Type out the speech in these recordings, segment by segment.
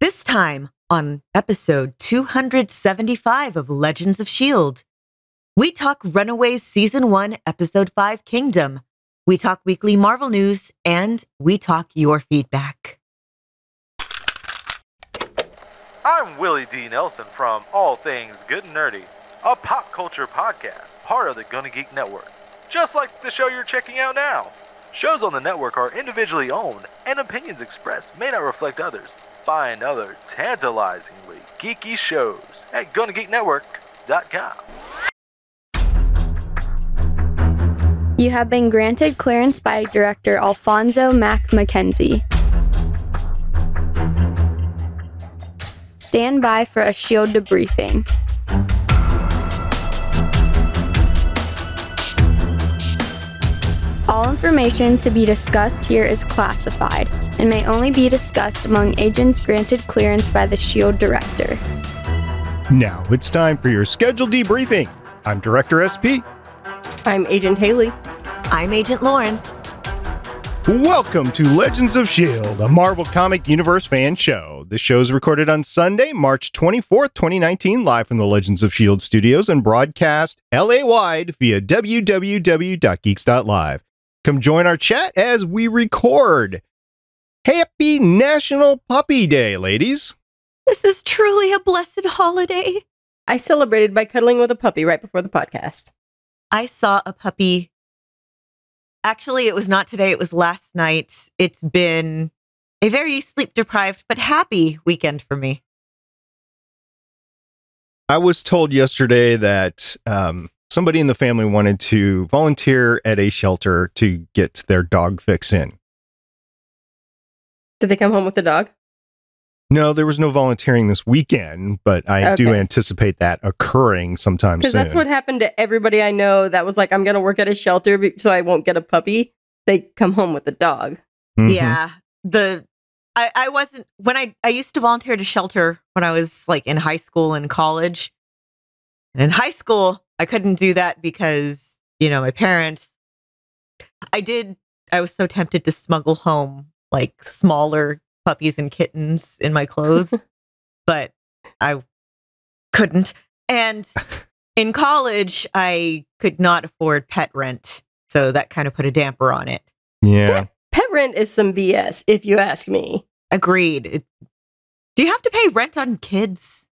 This time on episode 275 of Legends of S.H.I.E.L.D., we talk Runaways Season 1, Episode 5 Kingdom. We talk weekly Marvel news and we talk your feedback. I'm Willie D. Nelson from All Things Good and Nerdy, a pop culture podcast, part of the Gonna Geek Network, just like the show you're checking out now. Shows on the network are individually owned, and opinions expressed may not reflect others. Find other tantalizingly geeky shows at GonnaGeekNetwork.com. You have been granted clearance by director Alphonso Mack Mackenzie. Stand by for a shield debriefing. All information to be discussed here is classified and may only be discussed among agents granted clearance by the SHIELD director. Now it's time for your scheduled debriefing. I'm Director SP. I'm Agent Haley. I'm Agent Lauren. Welcome to Legends of S.H.I.E.L.D., a Marvel Comic Universe fan show. This show is recorded on Sunday, March 24th, 2019, live from the Legends of S.H.I.E.L.D. studios and broadcast LA wide via www.geeks.live. Come join our chat as we record. Happy National Puppy Day, ladies. This is truly a blessed holiday. I celebrated by cuddling with a puppy right before the podcast. I saw a puppy. Actually, it was not today, it was last night. It's been a very sleep deprived but happy weekend for me. I was told yesterday that um, somebody in the family wanted to volunteer at a shelter to get their dog fix in. Did they come home with the dog? No, there was no volunteering this weekend, but I do anticipate that occurring sometime Because that's what happened to everybody I know that was like, I'm going to work at a shelter be- so I won't get a puppy. They come home with the dog. Mhm. Yeah. The I, I wasn't when I I used to volunteer at a shelter when I was like in high school and college. And in high school, I couldn't do that because, you know, my parents I did I was so tempted to smuggle home like smaller puppies and kittens in my clothes, but I couldn't. And in college, I could not afford pet rent. So that kind of put a damper on it. Yeah. Pet rent is some BS, if you ask me. Agreed. It, do you have to pay rent on kids?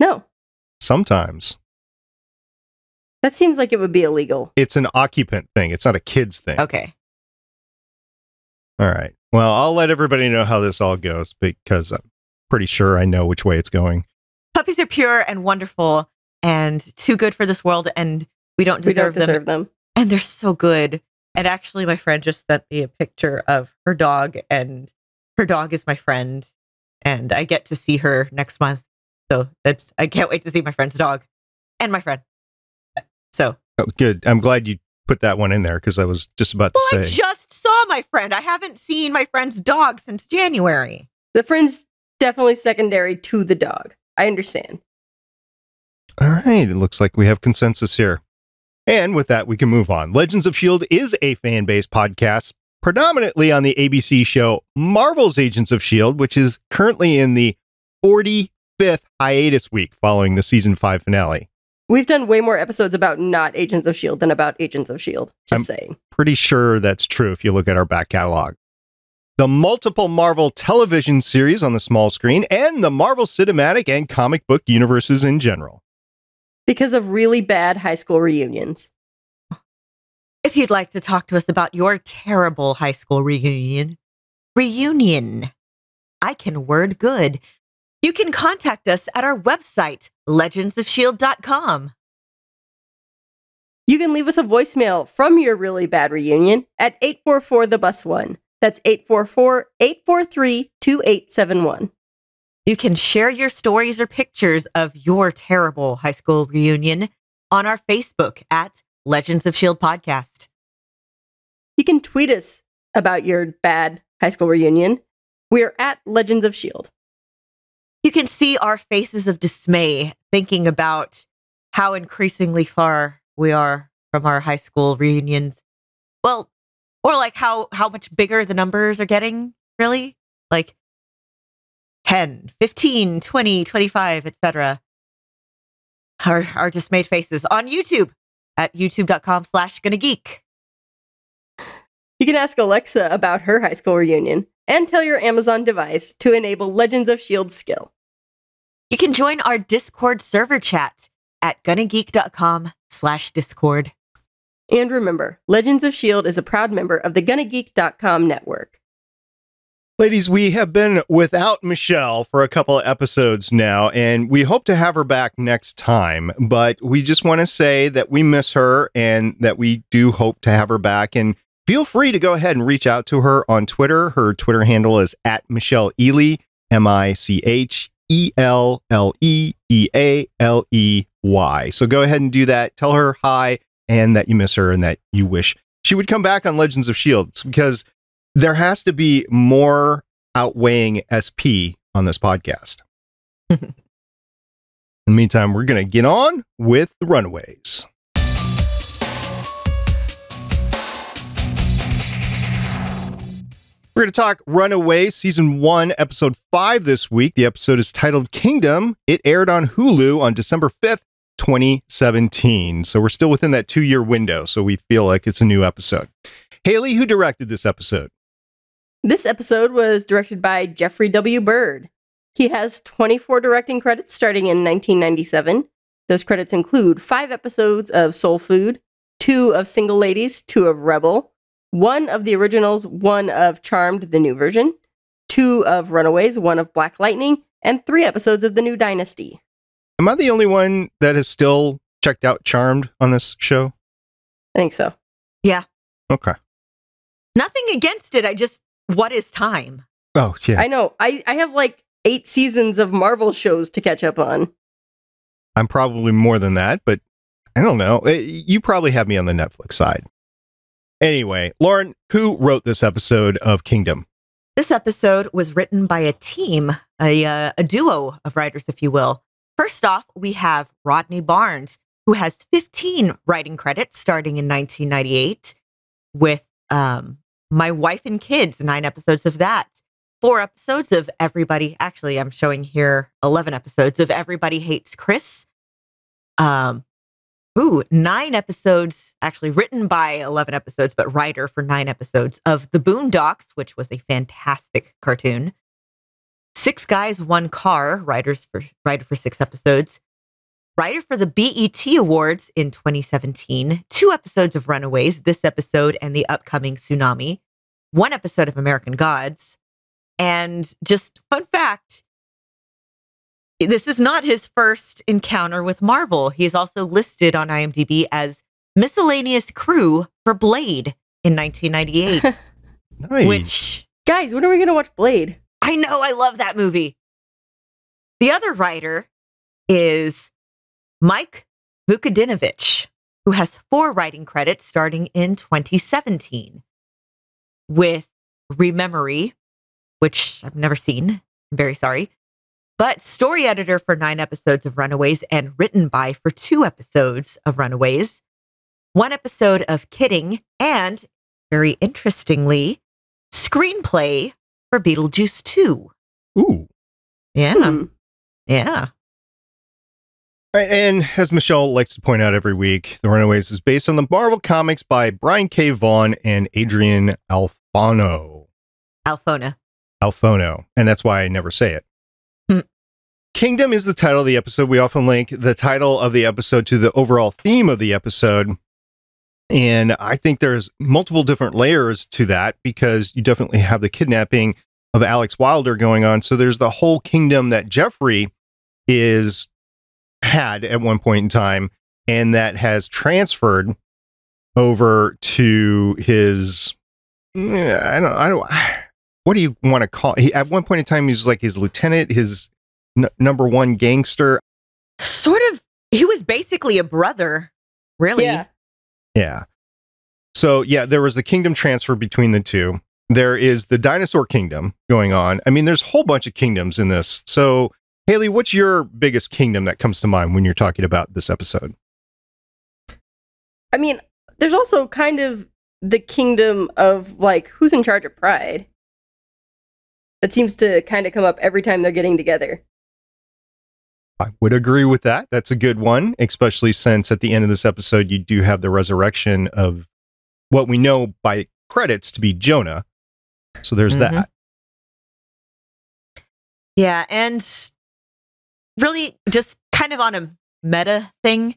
No, Sometimes. that seems like it would be illegal. It's an occupant thing. It's not a kid's thing. Okay. All right. Well, I'll let everybody know how this all goes because I'm pretty sure I know which way it's going. Puppies are pure and wonderful and too good for this world, and we don't We deserve, don't deserve them. And they're so good. And actually, my friend just sent me a picture of her dog, and her dog is my friend, and I get to see her next month. So that's I can't wait to see my friend's dog and my friend. So Oh, good. I'm glad you put that one in there because I was just about to well, I say. just saw my friend. I haven't seen my friend's dog since January. The friend's definitely secondary to the dog. I understand. All right. It looks like we have consensus here. And with that, we can move on. Legends of S.H.I.E.L.D. is a fan based podcast predominantly on the ABC show Marvel's Agents of S.H.I.E.L.D., which is currently in the 45th hiatus week following the season five finale. We've done way more episodes about not Agents of S.H.I.E.L.D. than about Agents of S.H.I.E.L.D. Just saying. Pretty sure that's true if you look at our back catalog. The multiple Marvel television series on the small screen, and the Marvel cinematic and comic book universes in general. Because of really bad high school reunions. If you'd like to talk to us about your terrible high school reunion, reunion, I can word good. You can contact us at our website, legendsofshield.com. You can leave us a voicemail from your really bad reunion at 844 the bus one. That's 844 843 2871. You can share your stories or pictures of your terrible high school reunion on our Facebook at Legends of Shield Podcast. You can tweet us about your bad high school reunion. We're at Legends of S.H.I.E.L.D. You can see our faces of dismay thinking about how increasingly far we are from our high school reunions. Well, or like how how much bigger the numbers are getting, really? Like 10, 15, 20, 25, etc. Are, our dismayed faces on YouTube at youtube.com slash gonna geek. You can ask Alexa about her high school reunion and tell your Amazon device to enable Legends of S.H.I.E.L.D. skill. You can join our Discord server chat at gonnageek.com slash discord. And remember, Legends of S.H.I.E.L.D. is a proud member of the GonnaGeek.com network. Ladies, we have been without Michelle for a couple of episodes now, and we hope to have her back next time. But we just want to say that we miss her and that we do hope to have her back. And feel free to go ahead and reach out to her on Twitter. Her Twitter handle is at Michelle Ealey, M I C H E L L E E A L E Y. So go ahead and do that. Tell her hi and that you miss her and that you wish she would come back on Legends of S.H.I.E.L.D. because there has to be more outweighing SP on this podcast. In the meantime, we're going to get on with the Runaways. We're going to talk Runaway Season 1, Episode 5 this week. The episode is titled Kingdom. It aired on Hulu on December 5th, 2017. So we're still within that two year window. So we feel like it's a new episode. Haley, who directed this episode? This episode was directed by Jeffrey W. Byrd. He has 24 directing credits starting in 1997. Those credits include five episodes of Soul Food, two of Single Ladies, two of Rebel, one of the originals, one of Charmed, the new version, two of Runaways, one of Black Lightning, and three episodes of The New Dynasty. Am I the only one that has still checked out Charmed on this show? I think so. Yeah. Okay. Nothing against it. I just, what is time? Oh, yeah. I know. I, I have like eight seasons of Marvel shows to catch up on. I'm probably more than that, but I don't know. Eh, You probably have me on the Netflix side. Anyway, Lauren, who wrote this episode of Kingdom? This episode was written by a team, a, uh, a duo of writers, if you will. First off, we have Rodney Barnes, who has 15 writing credits starting in 1998 with um, My Wife and Kids, nine episodes of that. Four episodes of Everybody. Actually, I'm showing here 11 episodes of Everybody Hates Chris. Um, ooh, nine episodes, actually written by 11 episodes, but writer for nine episodes of The Boondocks, which was a fantastic cartoon. Six Guys, One Car, writers for writer for six episodes. Writer for the BET Awards in 2017, two episodes of Runaways, this episode and the upcoming Tsunami, one episode of American Gods. And just fun fact this is not his first encounter with Marvel. He is also listed on IMDb as miscellaneous crew for Blade in 1998, Nice. which Guys, when are we going to watch Blade? I know I love that movie. The other writer is Mike Vukadinovich, who has four writing credits starting in 2017 with Rememory, which I've never seen. I'm very sorry. But story editor for nine episodes of Runaways and written by for two episodes of Runaways, one episode of Kidding, and very interestingly, screenplay for Beetlejuice 2. Ooh. Yeah. Hmm. Yeah. All right, and as Michelle likes to point out every week, The Runaways is based on the Marvel comics by Brian K. Vaughan and Adrian Alfano. Alphona. Alfono, and that's why I never say it. Kingdom is the title of the episode. We often link the title of the episode to the overall theme of the episode. And I think there's multiple different layers to that because you definitely have the kidnapping of Alex Wilder going on. So there's the whole kingdom that Jeffrey is had at one point in time and that has transferred over to his I don't I don't what do you want to call he at one point in time he was like his lieutenant his n- number one gangster Sort of, he was basically a brother, really. Yeah. yeah so yeah there was the kingdom transfer between the two there is the dinosaur kingdom going on i mean there's a whole bunch of kingdoms in this so haley what's your biggest kingdom that comes to mind when you're talking about this episode I mean, there's also kind of the kingdom of like who's in charge of pride. That seems to kind of come up every time they're getting together. I would agree with that. That's a good one, especially since at the end of this episode, you do have the resurrection of what we know by credits to be Jonah. So there's Mhm. that. Yeah, and really just kind of on a meta thing.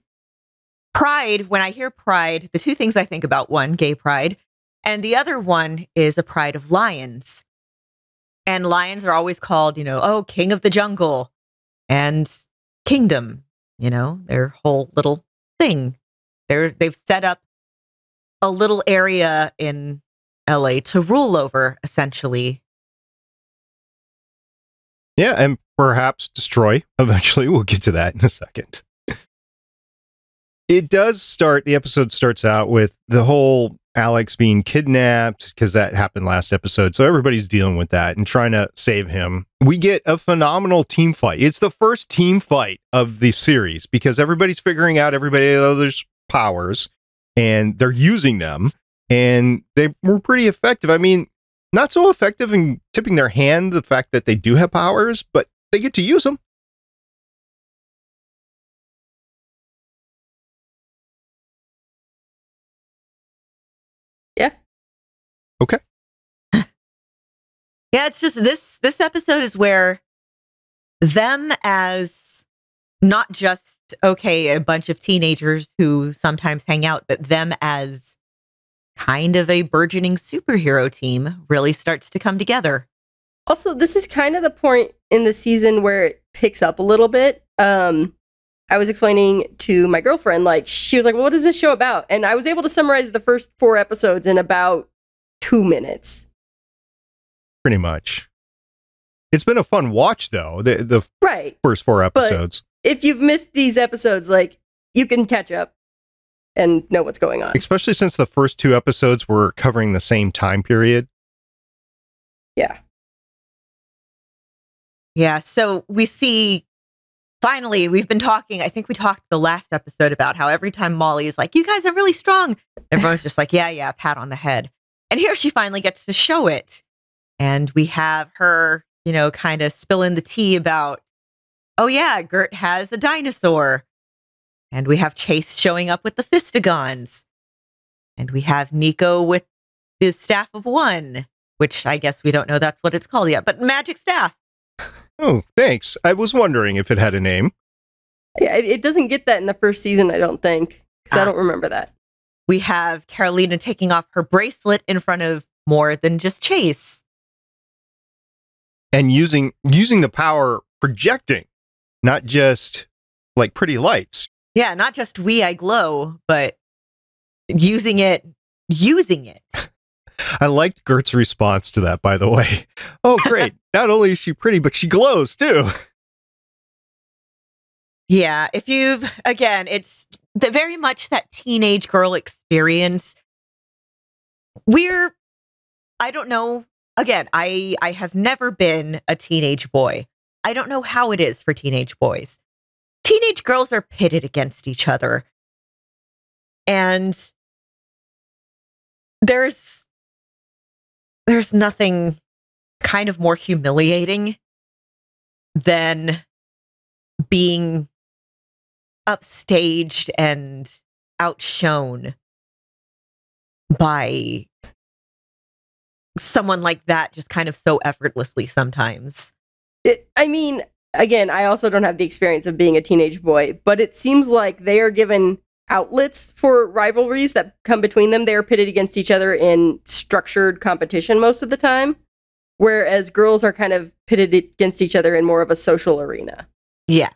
Pride, when I hear pride, the two things I think about one, gay pride, and the other one is a pride of lions. And lions are always called, you know, oh, king of the jungle and kingdom, you know, their whole little thing. They're they've set up a little area in LA to rule over essentially. Yeah, and perhaps destroy eventually. We'll get to that in a second. It does start, the episode starts out with the whole Alex being kidnapped because that happened last episode. So everybody's dealing with that and trying to save him. We get a phenomenal team fight. It's the first team fight of the series because everybody's figuring out everybody other's powers and they're using them and they were pretty effective. I mean, not so effective in tipping their hand the fact that they do have powers, but they get to use them. Okay. Yeah, it's just this this episode is where them as not just okay, a bunch of teenagers who sometimes hang out, but them as kind of a burgeoning superhero team really starts to come together. Also, this is kind of the point in the season where it picks up a little bit. Um, I was explaining to my girlfriend, like, she was like, well, what is this show about? And I was able to summarize the first four episodes in about two minutes. Pretty much. It's been a fun watch though, the the Right. first four episodes. If you've missed these episodes, like, you can catch up and know what's going on. Especially since the first two episodes were covering the same time period. Yeah. Yeah, so we see finally we've been talking, I think we talked the last episode about how every time Molly is like, "You guys are really strong." Everyone's just like, "Yeah, yeah, pat on the head." And here she finally gets to show it. And we have her, you know, kind of spilling the tea about, oh, yeah, Gert has a dinosaur. And we have Chase showing up with the fistigons. And we have Nico with the staff of one, which I guess we don't know that's what it's called yet, but magic staff. Oh, thanks. I was wondering if it had a name. Yeah, it, it doesn't get that in the first season, I don't think, because Ah. I don't remember that. We have Carolina taking off her bracelet in front of more than just Chase. And using using the power projecting, not just like pretty lights. Yeah, not just we I glow, but using it, using it. I liked Gert's response to that, by the way. Oh, great. Not only is she pretty, but she glows too. Yeah, if you've again, it's the, very much that teenage girl experience. We're I don't know. Again, I I have never been a teenage boy. I don't know how it is for teenage boys. Teenage girls are pitted against each other. And there's there's nothing kind of more humiliating than being upstaged and outshone by someone like that just kind of so effortlessly sometimes. It, I mean, again, I also don't have the experience of being a teenage boy, but it seems like they are given outlets for rivalries that come between them. They are pitted against each other in structured competition most of the time, whereas girls are kind of pitted against each other in more of a social arena. Yeah.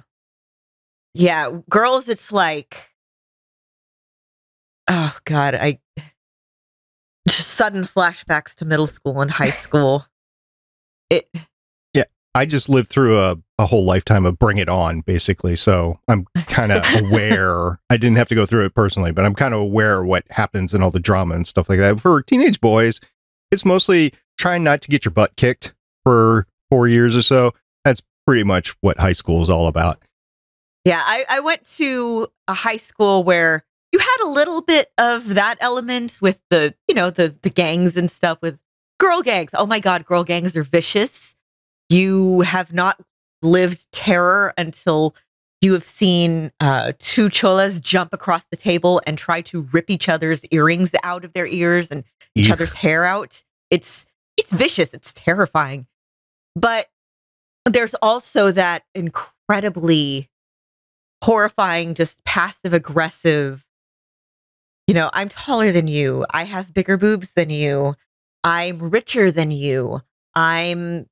Yeah, girls it's like oh god, I just sudden flashbacks to middle school and high school. It Yeah, I just lived through a, a whole lifetime of Bring It On, basically. So I'm kind of aware. I didn't have to go through it personally, but I'm kind of aware what happens and all the drama and stuff like that. For teenage boys, it's mostly trying not to get your butt kicked for four years or so. That's pretty much what high school is all about. Yeah, I, I went to a high school where you had a little bit of that element with the, you know, the the gangs and stuff with girl gangs. Oh my god, girl gangs are vicious. You have not lived terror until you have seen uh, two cholas jump across the table and try to rip each other's earrings out of their ears and each Eek. other's hair out. It's it's vicious. It's terrifying. But there's also that incredibly horrifying, just passive aggressive. You know, I'm taller than you. I have bigger boobs than you. I'm richer than you. I'm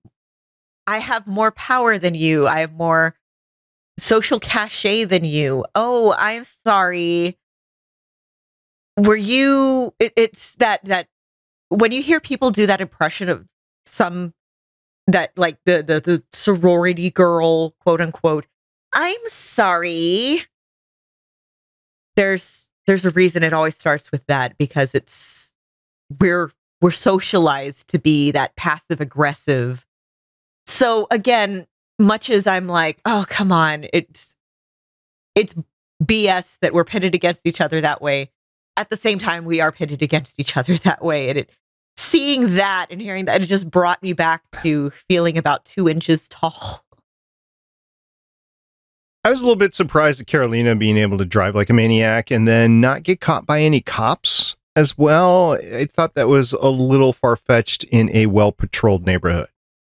I have more power than you. I have more social cachet than you. Oh, I'm sorry. Were you it, it's that that when you hear people do that impression of some that like the the, the sorority girl, quote unquote, I'm sorry. There's there's a reason it always starts with that because it's we're we're socialized to be that passive aggressive. So again, much as I'm like, oh come on, it's it's BS that we're pitted against each other that way. At the same time, we are pitted against each other that way. And it seeing that and hearing that, it just brought me back to feeling about two inches tall. I was a little bit surprised at Carolina being able to drive like a maniac and then not get caught by any cops as well. I thought that was a little far fetched in a well patrolled neighborhood.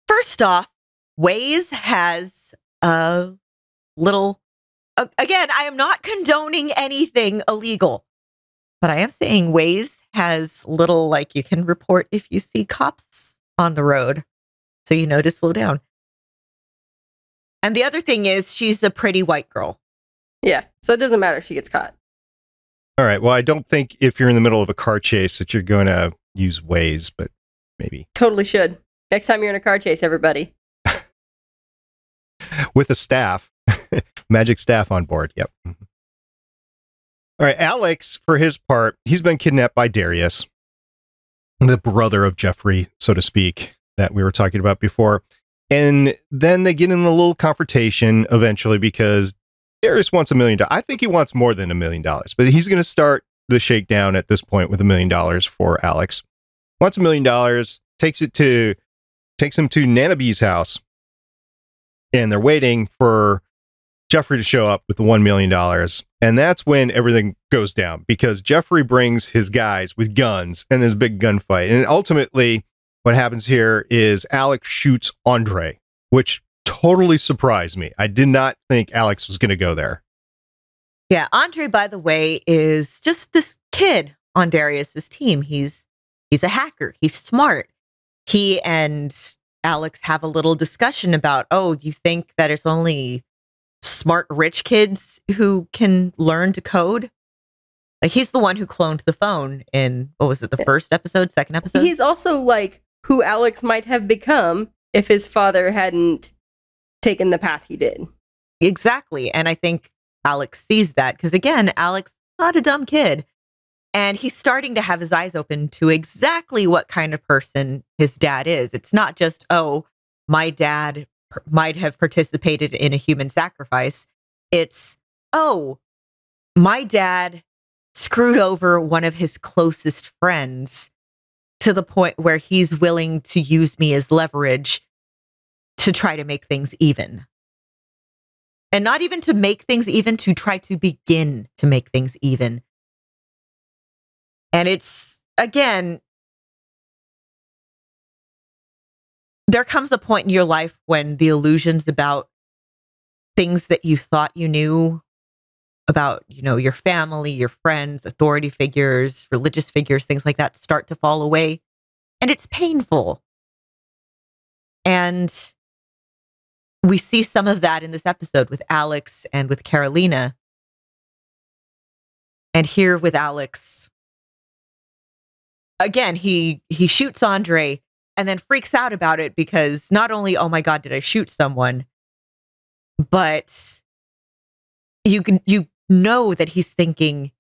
First off, Waze has a little. Uh, again, I am not condoning anything illegal, but I am saying Waze has little like you can report if you see cops on the road, so you know to slow down. And the other thing is, she's a pretty white girl. Yeah. So it doesn't matter if she gets caught. All right. Well, I don't think if you're in the middle of a car chase that you're going to use Waze, but maybe Totally should. Next time you're in a car chase, everybody. with a staff, magic staff on board. Yep. Mhm. All right. Alex, for his part, he's been kidnapped by Darius, the brother of Jeffrey, so to speak, that we were talking about before. And then they get in a little confrontation eventually because Darius wants a million dollars. I think he wants more than a million dollars, but he's going to start the shakedown at this point with a million dollars for Alex. Wants a million dollars, takes it to takes him to Nana B's house, and they're waiting for Jeffrey to show up with the one million dollars. And that's when everything goes down because Jeffrey brings his guys with guns and there's a big gunfight. And ultimately, what happens here is Alex shoots Andre, which totally surprised me. I did not think Alex was going to go there. Yeah, Andre, by the way, is just this kid on Darius's team. He's he's a hacker. He's smart. He and Alex have a little discussion about, oh, you think that it's only smart rich kids who can learn to code? Like he's the one who cloned the phone in what was it, the first episode, second episode? He's also like who Alex might have become if his father hadn't taken the path he did. Exactly. And I think Alex sees that because, again, Alex, not a dumb kid. And he's starting to have his eyes open to exactly what kind of person his dad is. It's not just, oh, my dad p- might have participated in a human sacrifice. It's, oh, my dad screwed over one of his closest friends to the point where he's willing to use me as leverage to try to make things even. And not even to make things even to try to begin to make things even. And it's again there comes a point in your life when the illusions about things that you thought you knew about you know your family your friends authority figures religious figures things like that start to fall away and it's painful and we see some of that in this episode with Alex and with Carolina. And here with Alex, again, he he shoots Andre and then freaks out about it because not only, oh my God, did I shoot someone, but you can you know that he's thinking,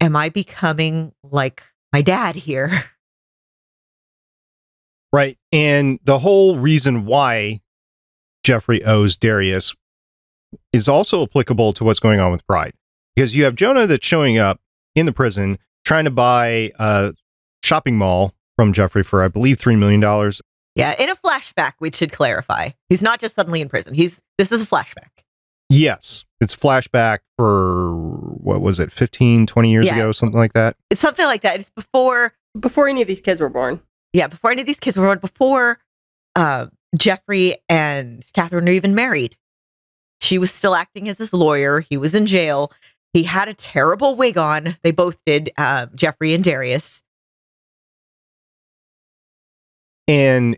Am I becoming like my dad here? Right. And the whole reason why Jeffrey owes Darius is also applicable to what's going on with Pride. Because you have Jonah that's showing up in the prison trying to buy a shopping mall from Jeffrey for, I believe, $3 million. Yeah, in a flashback, we should clarify. He's not just suddenly in prison. He's this is a flashback. Yes, it's flashback for what was it, 15, 20 years Yeah. ago, something like that. It's something like that. It's before Before any of these kids were born. yeah, before any of these kids were born, before uh, Jeffrey and Catherine were even married. She was still acting as his lawyer. He was in jail. He had a terrible wig on. They both did, uh, Jeffrey and Darius. And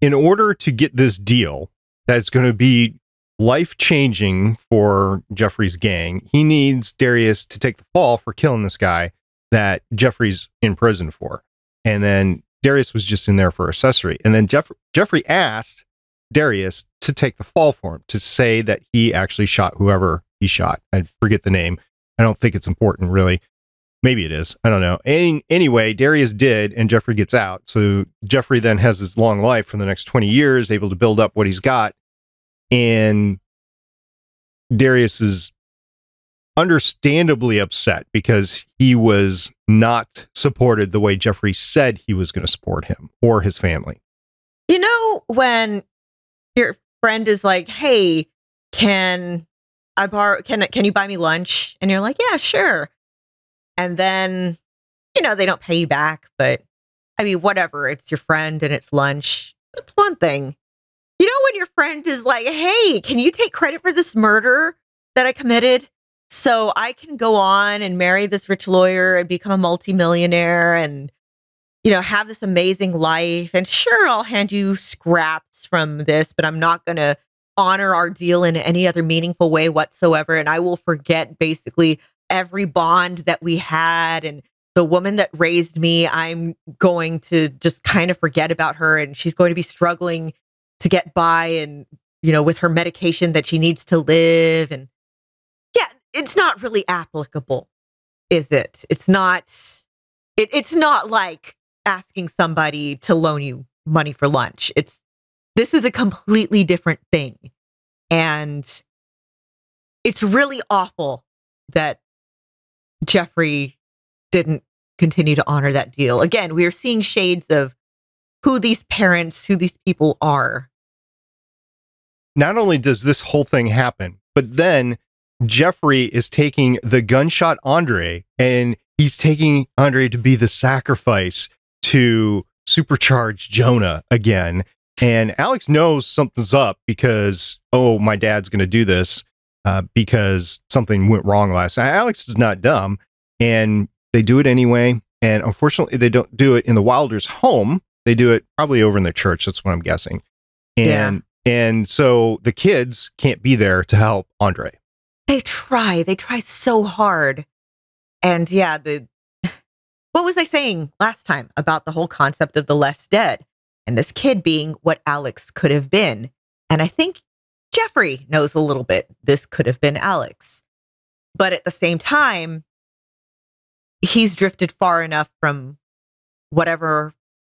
in order to get this deal that's going to be life changing for Jeffrey's gang, he needs Darius to take the fall for killing this guy that Jeffrey's in prison for. And then Darius was just in there for accessory. And then Jeff- Jeffrey asked Darius to take the fall for him, to say that he actually shot whoever he shot. I forget the name. I don't think it's important, really. Maybe it is. I don't know. Any, anyway, Darius did, and Jeffrey gets out. So Jeffrey then has his long life for the next 20 years, able to build up what he's got. And Darius is understandably upset because he was not supported the way Jeffrey said he was going to support him or his family. You know, when your friend is like, "Hey, can I borrow? Can can you buy me lunch?" And you're like, "Yeah, sure." And then, you know, they don't pay you back, but I mean, whatever. It's your friend and it's lunch. That's one thing. You your friend is like, "Hey, can you take credit for this murder that I committed?" So I can go on and marry this rich lawyer and become a multimillionaire and you know, have this amazing life. And sure, I'll hand you scraps from this, but I'm not going to honor our deal in any other meaningful way whatsoever. And I will forget basically every bond that we had. And the woman that raised me, I'm going to just kind of forget about her. And she's going to be struggling to get by and, you know, with her medication that she needs to live. And yeah, it's not really applicable, is it? It's not. It, it's not like asking somebody to loan you money for lunch. It's this is a completely different thing. And it's really awful that Jeffrey didn't continue to honor that deal. Again, we are seeing shades of who these parents, who these people are. Not only does this whole thing happen, but then Jeffrey is taking the gunshot Andre and he's taking Andre to be the sacrifice to supercharge Jonah again. And Alex knows something's up because, oh, my dad's going to do this uh, because something went wrong last night. Alex is not dumb and they do it anyway. And unfortunately, they don't do it in the Wilders' home. They do it probably over in the church. That's what I'm guessing. And and so the kids can't be there to help Andre. They try. They try so hard. And yeah, the what was I saying last time about the whole concept of the less dead and this kid being what Alex could have been? And I think Jeffrey knows a little bit this could have been Alex. But at the same time, he's drifted far enough from whatever,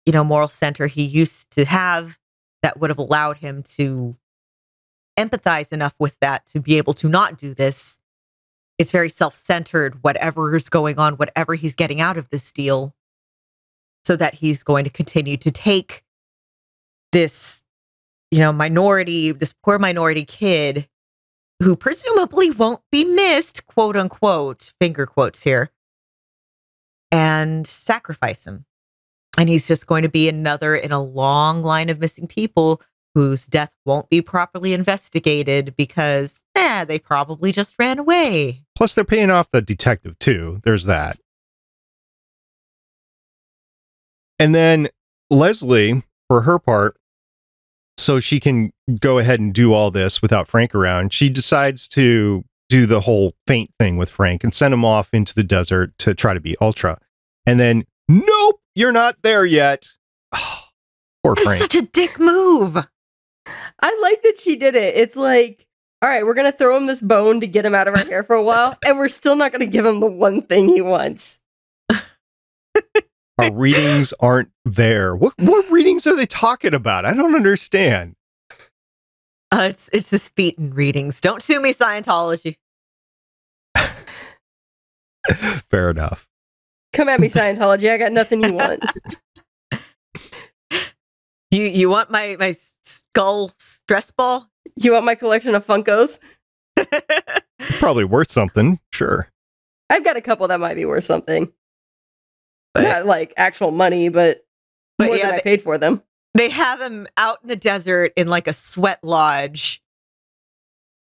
you know, moral center he used to have that would have allowed him to empathize enough with that to be able to not do this. It's very self-centered whatever is going on whatever he's getting out of this deal so that he's going to continue to take this you know minority this poor minority kid who presumably won't be missed quote unquote finger quotes here and sacrifice him and he's just going to be another in a long line of missing people whose death won't be properly investigated because eh, they probably just ran away Plus, they're paying off the detective too. There's that. And then Leslie, for her part, so she can go ahead and do all this without Frank around, she decides to do the whole faint thing with Frank and send him off into the desert to try to be Ultra. And then, you're not there yet. Poor It's Frank. such a dick move. I like that she did it. It's like, all right, we're gonna throw him this bone to get him out of our hair for a while, and we're still not gonna give him the one thing he wants. Our readings aren't there. What what readings are they talking about? I don't understand. Uh, it's it's just Thetan readings. Don't sue me, Scientology. Fair enough. Come at me, Scientology. I got nothing you want. You you want my my skull stress ball? You want my collection of Funkos? Probably worth something, sure. I've got a couple that might be worth something. But- Not like actual money, but, But more yeah, than I paid for them. they have them out in the desert in like a sweat lodge.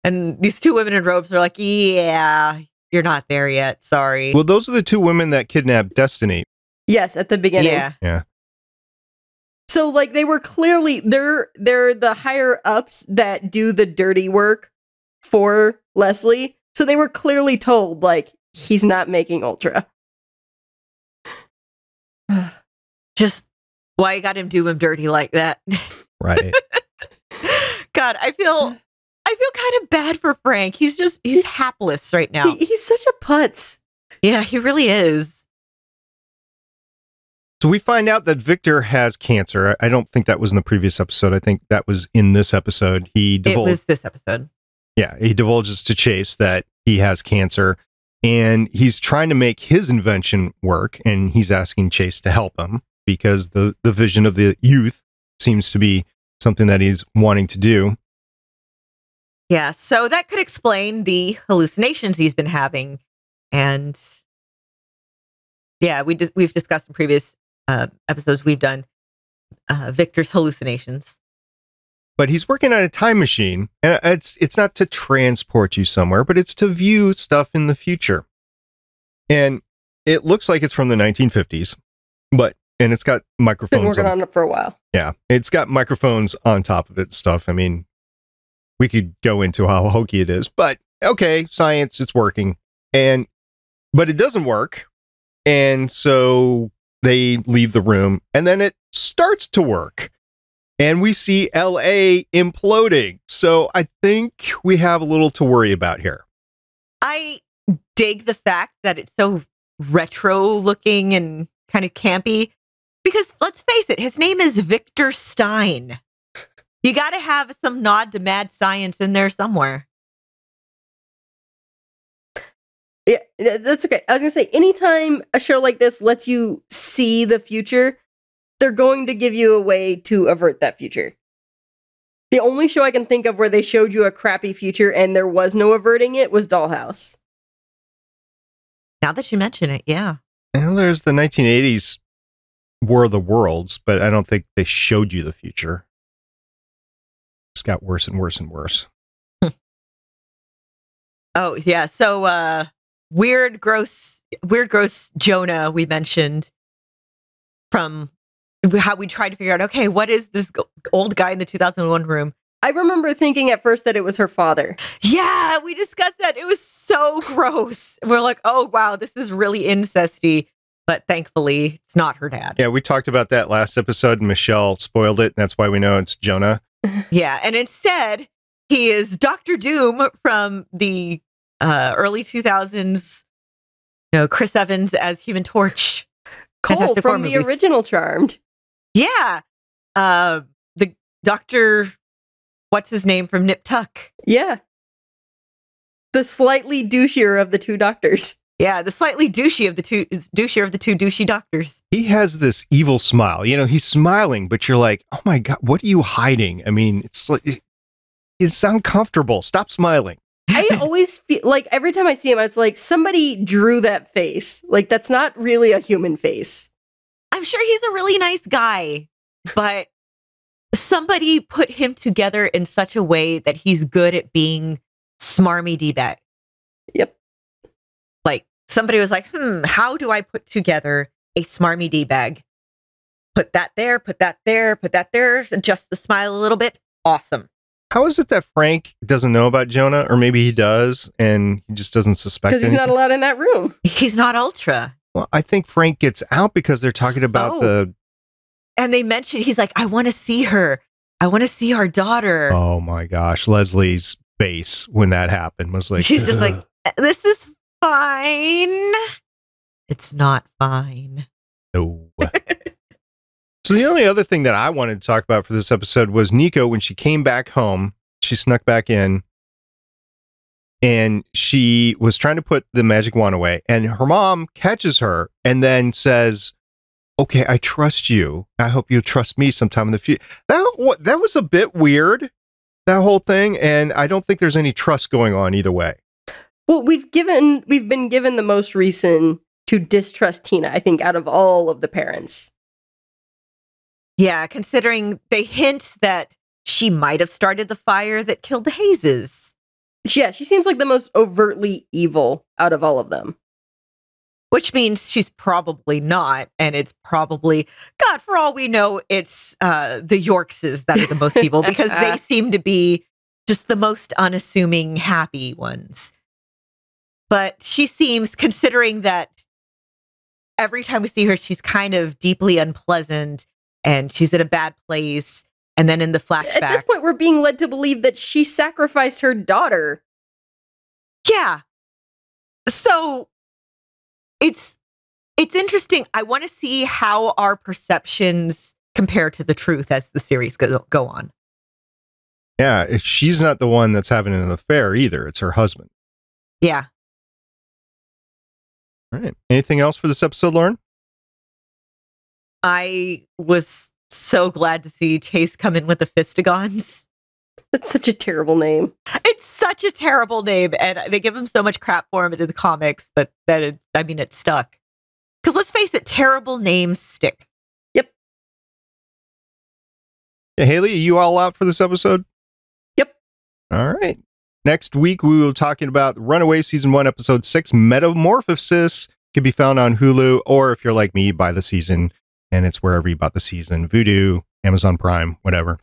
And these two women in robes are like, Yeah, you're not there yet. Sorry. Well, those are the two women that kidnapped Destiny. Yes, at the beginning. yeah. Yeah. So like they were clearly they're they're the higher ups that do the dirty work for Leslie. So they were clearly told like he's not making Ultra. Just why you got him do him dirty like that. Right. God, I feel I feel kind of bad for Frank. He's just he's He's- hapless right now. He, he's such a putz. yeah, he really is. so we find out that Victor has cancer. I I don't think that was in the previous episode. I think that was in this episode. He It was this episode. Yeah, he divulges to Chase that he has cancer and he's trying to make his invention work and he's asking Chase to help him because the the vision of the youth seems to be something that he's wanting to do. Yeah, so that could explain the hallucinations he's been having, and yeah, we dis- we've discussed in previous uh, episodes we've done uh, Victor's hallucinations. But he's working on a time machine and it's it's not to transport you somewhere, but it's to view stuff in the future. And it looks like it's from the 1950s, but and it's got microphones. Been microphones working on on it for a while. Yeah, it's got microphones on top of it and stuff. I mean, we could go into how hokey it is, but okay, science, it's working. And but it doesn't work. And so they leave the room and then it starts to work. And we see LA imploding. So I think we have a little to worry about here. I dig the fact that it's so retro looking and kind of campy because let's face it, his name is Victor Stein. You got to have some nod to mad science in there somewhere. Yeah, that's okay. I was gonna say, anytime a show like this lets you see the future, they're going to give you a way to avert that future. The only show I can think of where they showed you a crappy future and there was no averting it was Dollhouse. Now that you mention it, yeah. And there's the 1980s War of the Worlds, but I don't think they showed you the future. It's got worse and worse and worse. Oh, yeah. So uh weird gross weird gross Jonah we mentioned from how we tried to figure out okay, what is this old guy in the 2001 room? I remember thinking at first that it was her father. Yeah, we discussed that. It was so gross. We're like, "Oh, wow, this is really incesty." But thankfully, it's not her dad. Yeah, we talked about that last episode, and Michelle spoiled it, and that's why we know it's Jonah. Yeah, and instead, he is Doctor Doom from the uh, early 2000s. You know, Chris Evans as Human Torch. Cole Fantastic from the movies. original Charmed. Yeah, uh, the Doctor. What's his name from Nip Tuck? Yeah. The slightly douchier of the two doctors. Yeah, the slightly douchey of the two douchier of the two douchey doctors. He has this evil smile. You know, he's smiling, but you're like, oh my God, what are you hiding? I mean, it's like, it's uncomfortable. Stop smiling. I always feel like every time I see him, it's like somebody drew that face. Like that's not really a human face. I'm sure he's a really nice guy, but somebody put him together in such a way that he's good at being smarmy d bag. Yep. Like somebody was like, "Hmm, how do I put together a smarmy d bag? Put that there, put that there, put that there, adjust the smile a little bit. Awesome." How is it that Frank doesn't know about Jonah, or maybe he does, and he just doesn't suspect Because he's not allowed in that room. He's not ultra. Well, I think Frank gets out because they're talking about Oh. the. And they mentioned he's like, "I want to see her. I want to see our daughter." Oh my gosh, Leslie's face when that happened was like. She's just like, this is fine. It's not fine. no. so the only other thing that I wanted to talk about for this episode was Nico when she came back home. She snuck back in, and she was trying to put the magic wand away, and her mom catches her and then says, okay, I trust you. I hope you trust me sometime in the future. That that was a bit weird, that whole thing, and I don't think there's any trust going on either way. Well, we've given we've been given the most reason to distrust Tina, I think, out of all of the parents. Yeah, considering they hint that she might have started the fire that killed the Hayeses. Yeah, she seems like the most overtly evil out of all of them. Which means she's probably not, and it's probably God. For all we know, it's uh, the Yorkses that are the most evil because they seem to be just the most unassuming, happy ones. But she seems, considering that every time we see her, she's kind of deeply unpleasant and she's in a bad place. And then in the flashback, At this point, we're being led to believe that she sacrificed her daughter. yeah. So it's it's interesting. I want to see how our perceptions compare to the truth as the series go, go on. Yeah, she's not the one that's having an affair either. It's her husband. Yeah. All right. Anything else for this episode, Lauren? I was so glad to see Chase come in with the Fistigons. That's such a terrible name. It's such a terrible name, and they give him so much crap for him in the comics, but that it, I mean, it stuck. Because let's face it, terrible names stick. Yep. Yeah, Haley, are you all out for this episode? Yep. All right. Next week, we will be talking about Runaway Season 1, Episode 6, Metamorphosis. Can be found on Hulu, or if you're like me, buy the season, and it's wherever you bought the season Vudu, Amazon Prime, whatever.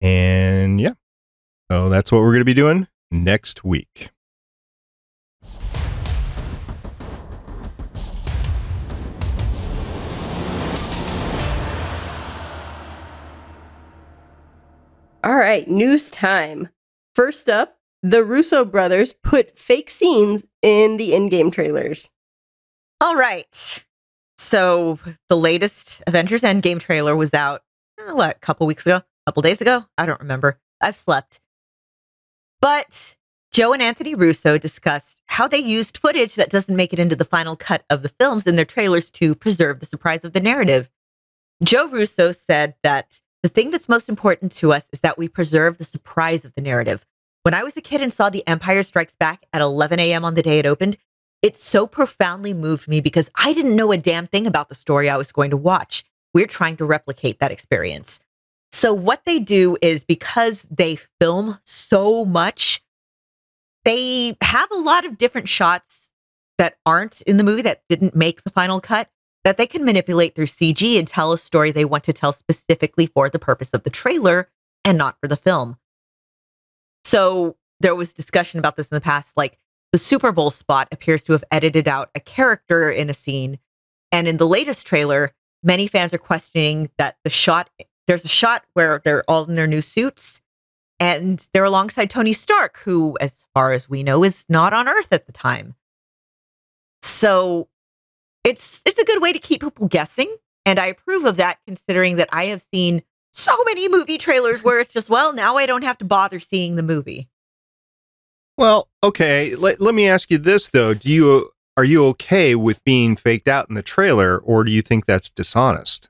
And yeah, so that's what we're going to be doing next week. All right, news time. First up, the Russo brothers put fake scenes in the Endgame trailers. All right. So the latest Avengers Endgame trailer was out, uh, what, a couple weeks ago? A couple days ago? I don't remember. I've slept. But Joe and Anthony Russo discussed how they used footage that doesn't make it into the final cut of the films in their trailers to preserve the surprise of the narrative. Joe Russo said that the thing that's most important to us is that we preserve the surprise of the narrative. When I was a kid and saw The Empire Strikes Back at 11 a.m. on the day it opened, it so profoundly moved me because I didn't know a damn thing about the story I was going to watch. We're trying to replicate that experience. So, what they do is because they film so much, they have a lot of different shots that aren't in the movie that didn't make the final cut that they can manipulate through CG and tell a story they want to tell specifically for the purpose of the trailer and not for the film. So, there was discussion about this in the past. Like, the Super Bowl spot appears to have edited out a character in a scene. And in the latest trailer, many fans are questioning that the shot, there's a shot where they're all in their new suits and they're alongside Tony Stark, who, as far as we know, is not on Earth at the time. So it's it's a good way to keep people guessing. And I approve of that considering that I have seen so many movie trailers where it's just, well, now I don't have to bother seeing the movie. Well, okay. Let, let me ask you this though: Do you are you okay with being faked out in the trailer, or do you think that's dishonest?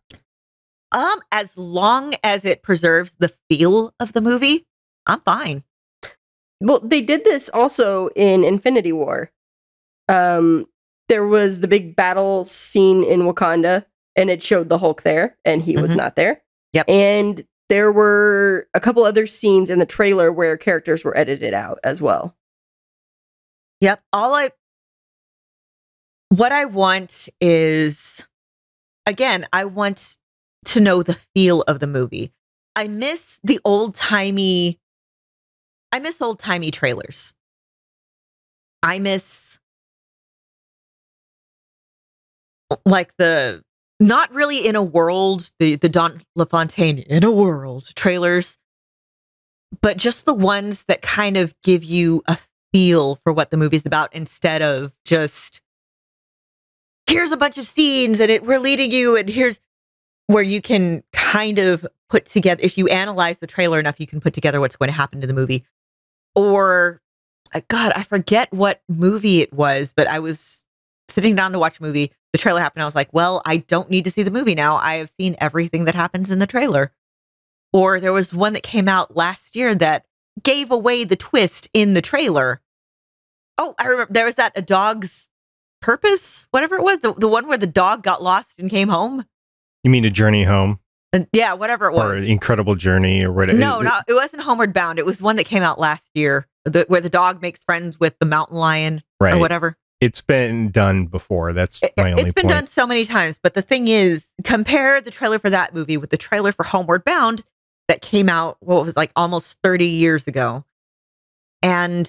Um, as long as it preserves the feel of the movie, I'm fine. Well, they did this also in Infinity War. Um, there was the big battle scene in Wakanda, and it showed the Hulk there, and he was Mhm. not there. Yep. And there were a couple other scenes in the trailer where characters were edited out as well. Yep. All I what I want is again, I want to know the feel of the movie. I miss the old timey I miss old timey trailers. I miss like the not really in a world, the the Don LaFontaine in a world trailers, but just the ones that kind of give you a feel for what the movie's about instead of just here's a bunch of scenes and it we're leading you and here's where you can kind of put together if you analyze the trailer enough you can put together what's going to happen to the movie. Or uh, god i forget what movie it was but i was sitting down to watch a movie the trailer happened, I was like, well, I don't need to see the movie now. I have seen everything that happens in the trailer. Or there was one that came out last year that gave away the twist in the trailer. Oh, I remember there was that a dog's purpose, whatever it was, the, the one where the dog got lost and came home. You mean a journey home And yeah, whatever it or was. an incredible journey or whatever? No, no, it wasn't Homeward Bound. It was one that came out last year, the, where the dog makes friends with the mountain lion Right. or whatever. It's been done before. That's It, my only It's been point. done so many times, but the thing is, compare the trailer for that movie with the trailer for Homeward Bound that came out what was like almost 30 years ago. And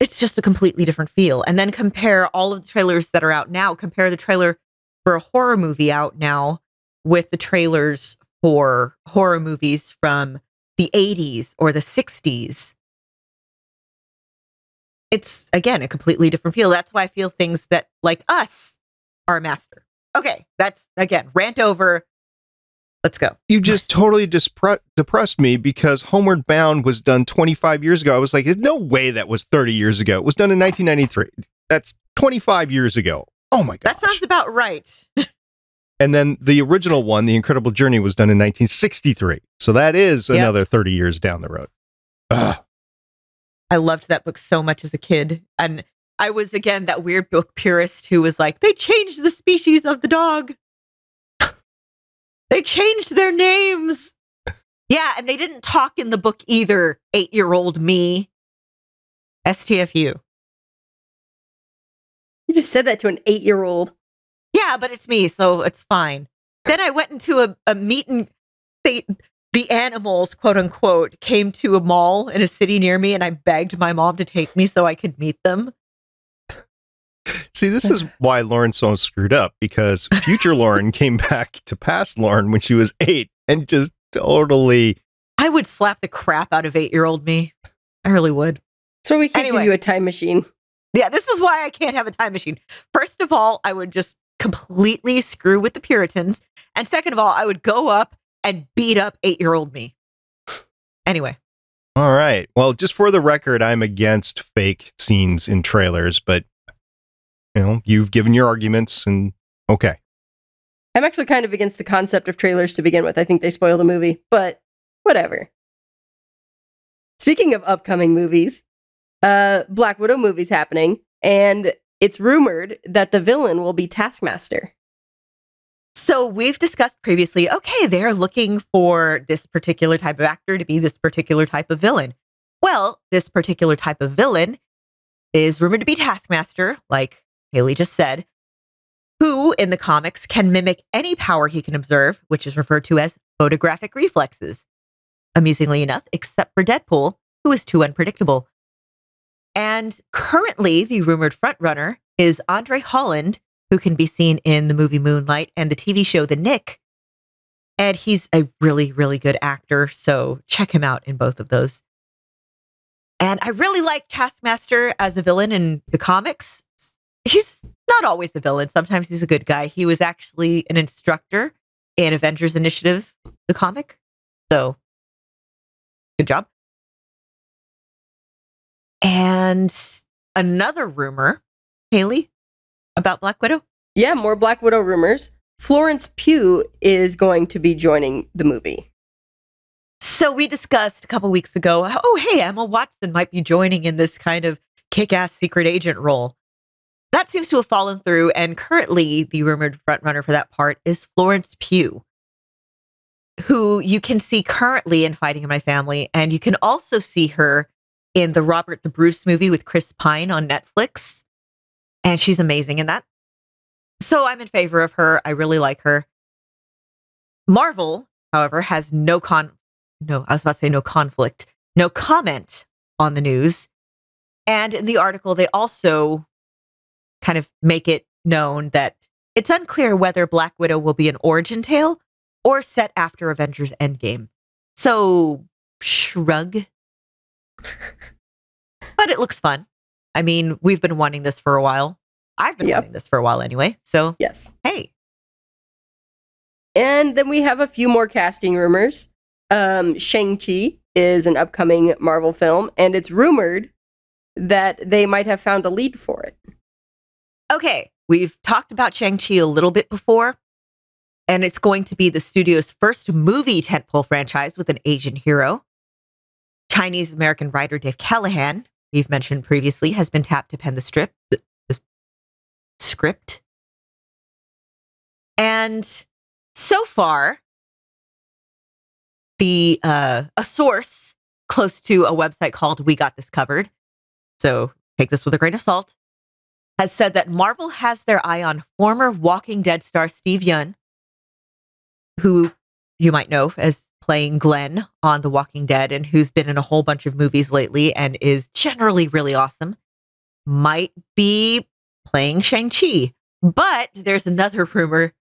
it's just a completely different feel. And then compare all of the trailers that are out now, compare the trailer for a horror movie out now with the trailers for horror movies from the 80s or the 60s. It's again a completely different feel. That's why I feel things that like us are a master. Okay, that's again rant over. Let's go. you just totally dispre- depressed me because Homeward Bound was done 25 years ago. I was like, there's no way that was 30 years ago. It was done in 1993. That's 25 years ago. Oh my god. That sounds about right. and then the original one, The Incredible Journey, was done in 1963. So that is Yep. another 30 years down the road. Ugh. I loved that book so much as a kid. And I was, again, that weird book purist who was like, they changed the species of the dog. they changed their names. Yeah. And they didn't talk in the book either, eight year old me. STFU. You just said that to an eight year old. Yeah, but it's me, so it's fine. Then I went into a, a meet and they, the animals, quote unquote, came to a mall in a city near me and I begged my mom to take me so I could meet them. See, this is why Lauren's so screwed up because future Lauren came back to past Lauren when she was eight and just totally. I would slap the crap out of eight year old me. I really would. So we can Anyway. give you a time machine. Yeah, this is why I can't have a time machine. First of all, I would just completely screw with the Puritans. And second of all, I would go up and beat up eight year old me. Anyway, All right. Well, just for the record, I'm against fake scenes in trailers, but you know, you've given your arguments and okay. I'm actually kind of against the concept of trailers to begin with. I think they spoil the movie, but whatever. Speaking of upcoming movies, uh Black Widow movie's happening, and it's rumored that the villain will be Taskmaster. So we've discussed previously okay, they're looking for this particular type of actor to be this particular type of villain. Well, this particular type of villain is rumored to be Taskmaster, like Haley just said, who in the comics can mimic any power he can observe, which is referred to as photographic reflexes. Amusingly enough, except for Deadpool, who is too unpredictable. And currently, the rumored frontrunner is Andre Holland, who can be seen in the movie Moonlight and the TV show The Knick. And he's a really, really good actor. So check him out in both of those. And I really like Taskmaster as a villain in the comics. He's not always a villain. Sometimes he's a good guy. He was actually an instructor in Avengers Initiative, the comic. So good job. And another rumor, Haley, about Black Widow. Yeah, more Black Widow rumors. Florence Pugh is going to be joining the movie. So we discussed a couple weeks ago, oh, hey, Emma Watson might be joining in this kind of kick ass secret agent role. That seems to have fallen through. And currently, the rumored frontrunner for that part is Florence Pugh, who you can see currently in Fighting in My Family. And you can also see her in the Robert the Bruce movie with Chris Pine on Netflix. And she's amazing in that. So I'm in favor of her. I really like her. Marvel, however, has no con no, I was about to say no conflict, no comment on the news. And in the article, they also kind of make it known that it's unclear whether Black Widow will be an origin tale or set after Avengers Endgame. So, shrug. but it looks fun. I mean, we've been wanting this for a while. I've been Yep. wanting this for a while anyway. So, Yes. hey, And then we have a few more casting rumors. Um, Shang-Chi is an upcoming Marvel film, and it's rumored that they might have found a lead for it. Okay, we've talked about Shang-Chi a little bit before, and it's going to be the studio's first movie tentpole franchise with an Asian hero. Chinese American writer Dave Callaham, we've mentioned previously, has been tapped to pen the strip, the, the script. And so far, the uh, a source close to a website called We Got This Covered, so take this with a grain of salt, has said that Marvel has their eye on former Walking Dead star Steve Yeun, who you might know as playing Glenn on The Walking Dead and who's been in a whole bunch of movies lately and is generally really awesome, might be playing Shang-Chi. But there's another rumor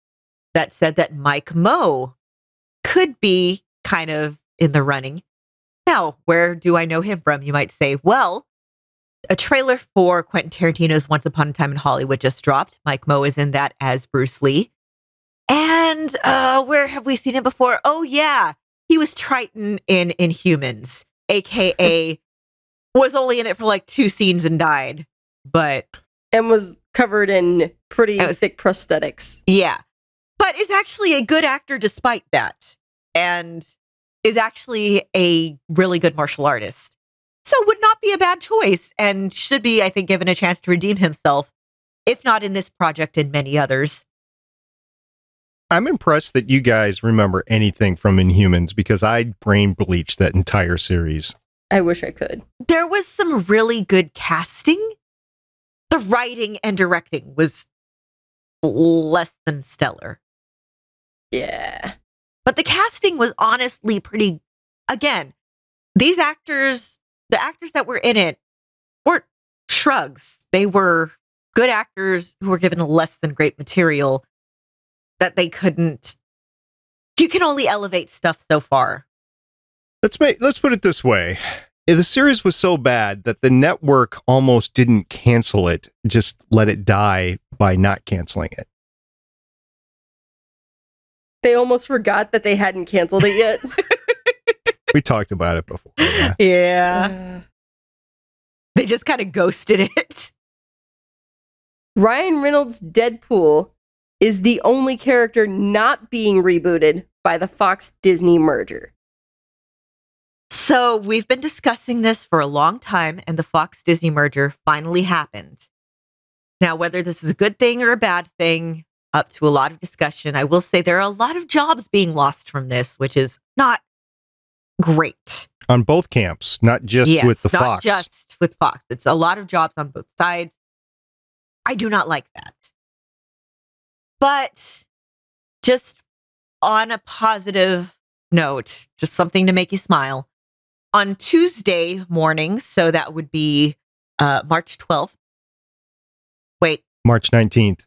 that said that Mike Moh could be kind of in the running. Now, where do I know him from? You might say, well, a trailer for Quentin Tarantino's Once Upon a Time in Hollywood just dropped. Mike Moh is in that as Bruce Lee. And uh, where have we seen him before? Oh, yeah. He was Triton in Inhumans, aka was only in it for like two scenes and died. But and was covered in pretty was, thick prosthetics. Yeah. But is actually a good actor despite that. And is actually a really good martial artist. So would not be a bad choice and should be, I think, given a chance to redeem himself, if not in this project, in many others. I'm impressed that you guys remember anything from Inhumans because I brain bleached that entire series. I wish I could. There was some really good casting. The writing and directing was less than stellar. Yeah. But the casting was honestly pretty. Again, these actors the actors that were in it weren't shrugs. They were good actors who were given less than great material that they couldn't. You can only elevate stuff so far. Let's make let's put it this way. The series was so bad that the network almost didn't cancel it, just let it die by not canceling it. They almost forgot that they hadn't canceled it yet. we talked about it before. Yeah. yeah. Uh, they just kind of ghosted it. Ryan Reynolds' Deadpool is the only character not being rebooted by the Fox Disney merger. So, we've been discussing this for a long time, and the Fox Disney merger finally happened. Now, whether this is a good thing or a bad thing, up to a lot of discussion. I will say there are a lot of jobs being lost from this, which is not great. On both camps, not just yes, with the not Fox. just with Fox. It's a lot of jobs on both sides. I do not like that. But just on a positive note, just something to make you smile. On Tuesday morning, so that would be uh, March 12th. Wait. March 19th.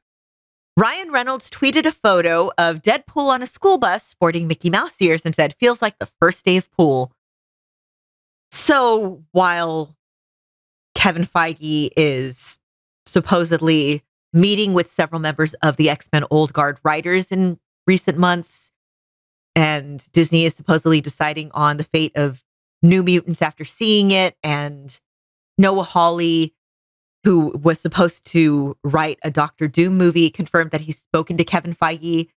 Ryan Reynolds tweeted a photo of Deadpool on a school bus sporting Mickey Mouse ears and said, feels like the first day of pool. So while Kevin Feige is supposedly meeting with several members of the X Men Old Guard writers in recent months, and Disney is supposedly deciding on the fate of New Mutants after seeing it, and Noah Hawley who was supposed to write a Doctor Doom movie, confirmed that he's spoken to Kevin Feige.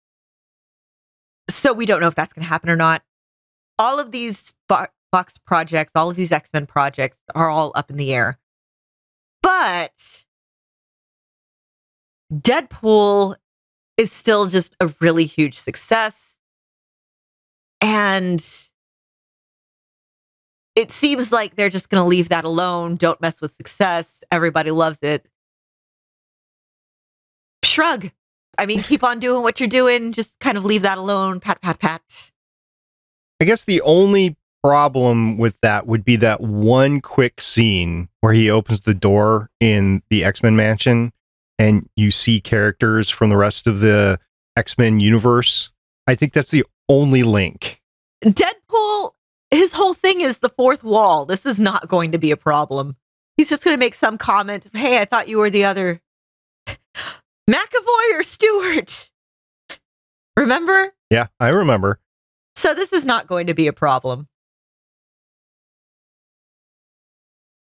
So we don't know if that's going to happen or not. All of these Fox projects, all of these X Men projects are all up in the air. But Deadpool is still just a really huge success. And it seems like they're just going to leave that alone. Don't mess with success. Everybody loves it. Shrug. I mean, keep on doing what you're doing. Just kind of leave that alone. Pat, pat, pat. I guess the only problem with that would be that one quick scene where he opens the door in the X Men mansion and you see characters from the rest of the X Men universe. I think that's the only link. Deadpool his whole thing is the fourth wall. This is not going to be a problem. He's just going to make some comment. Hey, I thought you were the other McAvoy or Stewart. Remember? Yeah, I remember. So this is not going to be a problem.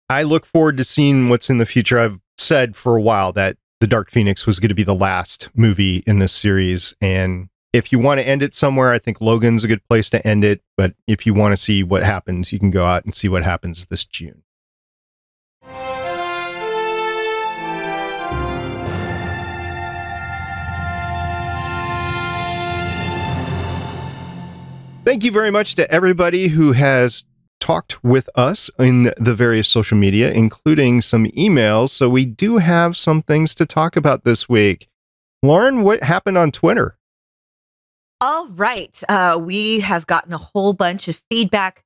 I look forward to seeing what's in the future. I've said for a while that the Dark Phoenix was going to be the last movie in this series. And if you want to end it somewhere, I think Logan's a good place to end it. But if you want to see what happens, you can go out and see what happens this June. Thank you very much to everybody who has talked with us in the various social media, including some emails. So we do have some things to talk about this week. Lauren, what happened on Twitter? All right. Uh, we have gotten a whole bunch of feedback,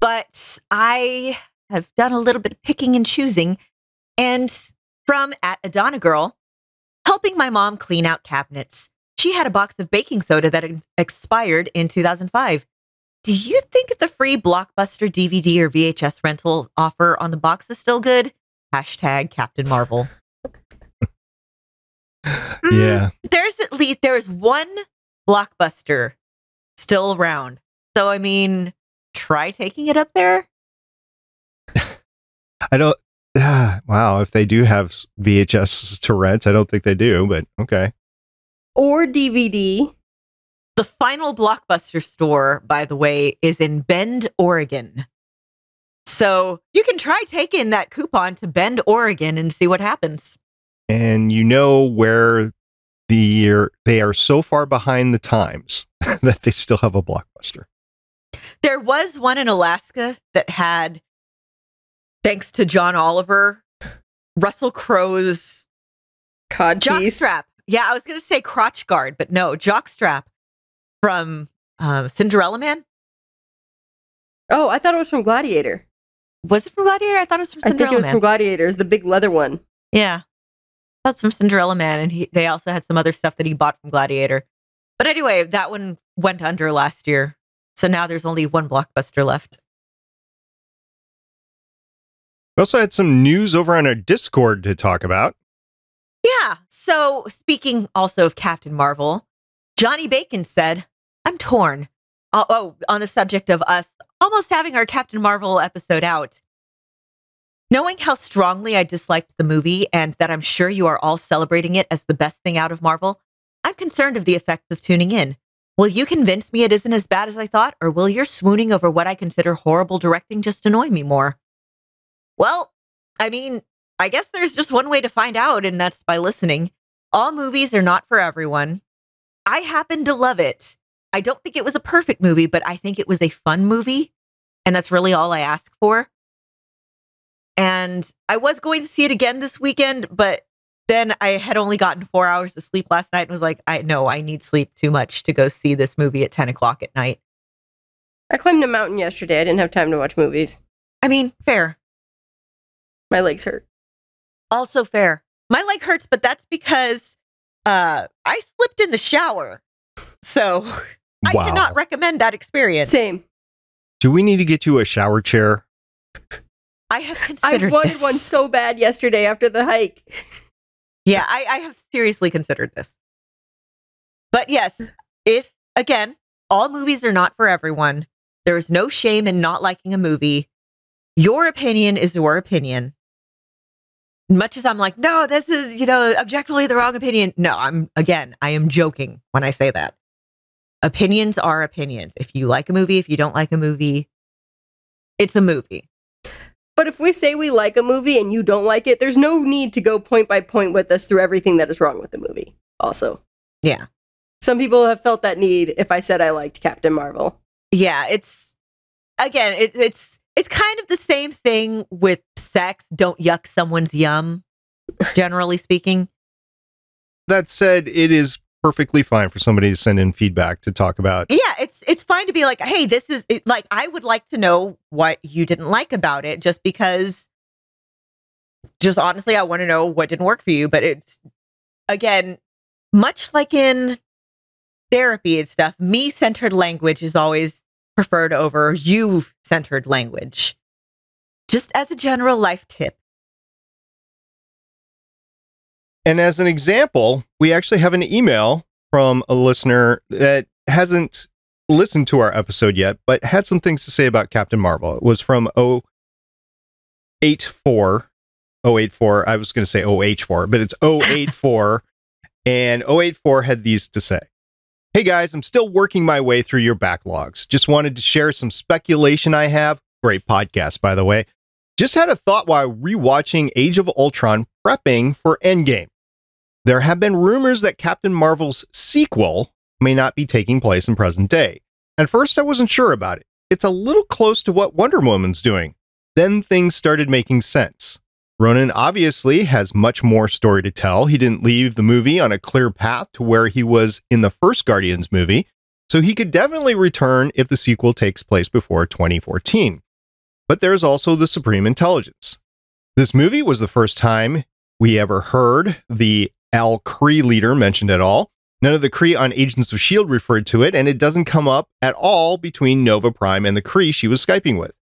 but I have done a little bit of picking and choosing. And from at Adana Girl, helping my mom clean out cabinets. She had a box of baking soda that expired in 2005. Do you think the free Blockbuster DVD or VHS rental offer on the box is still good? Hashtag Captain Marvel. yeah. Mm, there's at least there's one Blockbuster still around. So I mean, try taking it up there. I don't. Ah, wow, if they do have VHS to rent, I don't think they do, but okay or DVD. The final Blockbuster store, by the way, is in Bend, Oregon. So you can try taking that coupon to Bend, Oregon and see what happens. And you know where the they are so far behind the times that they still have a blockbuster. There was one in Alaska that had, thanks to John Oliver, Russell Crowe's cod jockstrap yeah, I was going to say crotch guard, but no, jockstrap from uh, Cinderella Man. Oh, I thought it was from Gladiator. Was it from Gladiator? I thought it was from Cinderella I think it was Man. from Gladiator. It's the big leather one. Yeah. That's from Cinderella Man. And he, they also had some other stuff that he bought from Gladiator. But anyway, that one went under last year. So now there's only one blockbuster left. We also had some news over on our Discord to talk about. Yeah. So, speaking also of Captain Marvel, Johnny Bacon said, I'm torn. Oh, oh, on the subject of us almost having our Captain Marvel episode out. Knowing how strongly I disliked the movie and that I'm sure you are all celebrating it as the best thing out of Marvel, I'm concerned of the effects of tuning in. Will you convince me it isn't as bad as I thought, or will your swooning over what I consider horrible directing just annoy me more? Well, I mean, I guess there's just one way to find out, and that's by listening. All movies are not for everyone. I happen to love it. I don't think it was a perfect movie, but I think it was a fun movie. And that's really all I ask for. And I was going to see it again this weekend, but then I had only gotten four hours of sleep last night and was like, I know I need sleep too much to go see this movie at 10 o'clock at night. I climbed a mountain yesterday. I didn't have time to watch movies. I mean, fair. My legs hurt. Also fair. My leg hurts, but that's because uh, I slipped in the shower. So I Wow. cannot recommend that experience. Same. Do we need to get you a shower chair? I have considered. I wanted this. one so bad yesterday after the hike. Yeah, I, I have seriously considered this. But yes, if again, all movies are not for everyone. There is no shame in not liking a movie. Your opinion is your opinion. Much as I'm like, no, this is, you know, objectively the wrong opinion. No, I'm again, I am joking when I say that. Opinions are opinions. If you like a movie, if you don't like a movie, it's a movie. But if we say we like a movie and you don't like it, there's no need to go point by point with us through everything that is wrong with the movie. Also, Yeah. some people have felt that need if I said I liked Captain Marvel. yeah it's again it, it's it's kind of the same thing with sex don't yuck someone's yum generally speaking That said, it is perfectly fine for somebody to send in feedback to talk about. yeah it's it's fine to be like hey this is it, like i would like to know what you didn't like about it just because just honestly i want to know what didn't work for you but it's again much like in therapy and stuff me centered language is always preferred over you centered language just as a general life tip And as an example, we actually have an email from a listener that hasn't listened to our episode yet, but had some things to say about Captain Marvel. It was from 084 084. I was going to say OH4, but it's 084. and 084 had these to say. Hey guys, I'm still working my way through your backlogs. Just wanted to share some speculation I have. Great podcast, by the way. Just had a thought while rewatching Age of Ultron prepping for Endgame. There have been rumors that Captain Marvel's sequel may not be taking place in present day. At first, I wasn't sure about it. It's a little close to what Wonder Woman's doing. Then things started making sense. Ronan obviously has much more story to tell. He didn't leave the movie on a clear path to where he was in the first Guardians movie, so he could definitely return if the sequel takes place before 2014. But there's also the Supreme Intelligence. This movie was the first time we ever heard the Al Kree leader mentioned at all. None of the Kree on Agents of S.H.I.E.L.D. referred to it, and it doesn't come up at all between Nova Prime and the Kree she was Skyping with.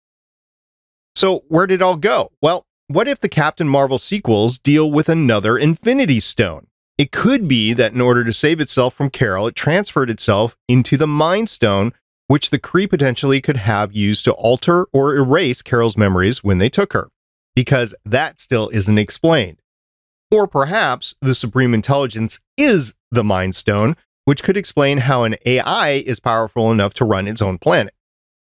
So, where did it all go? Well, what if the Captain Marvel sequels deal with another Infinity Stone? It could be that in order to save itself from Carol, it transferred itself into the Mind Stone, which the Kree potentially could have used to alter or erase Carol's memories when they took her, because that still isn't explained. Or perhaps the Supreme Intelligence is the Mind Stone, which could explain how an AI is powerful enough to run its own planet.